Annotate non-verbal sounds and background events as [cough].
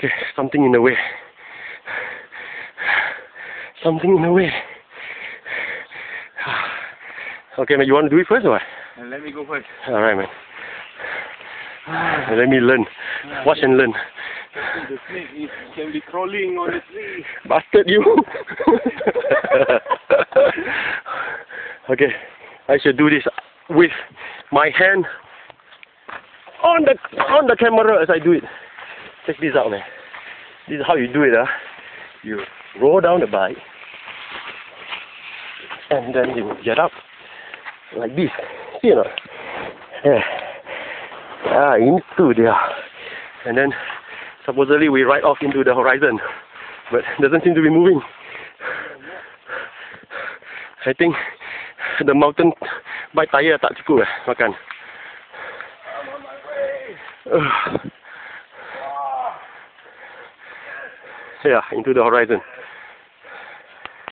Okay, something in the way. Something in the way. Okay, man, you want to do it first or what? And let me go first. Alright, man. Let me learn. Watch and learn. The snake is, can be crawling on the tree. [laughs] Bastard you! [laughs] okay, I should do this with my hand on the on the camera as I do it. Check this out, man. This is how you do it, huh? You roll down the bike, and then you get up like this. See or not? Yeah. Ah, into there. And then supposedly we ride off into the horizon, but [laughs] doesn't seem to be moving. I think the mountain bike tire tak cukup eh makan. Uh. Yeah, into the horizon.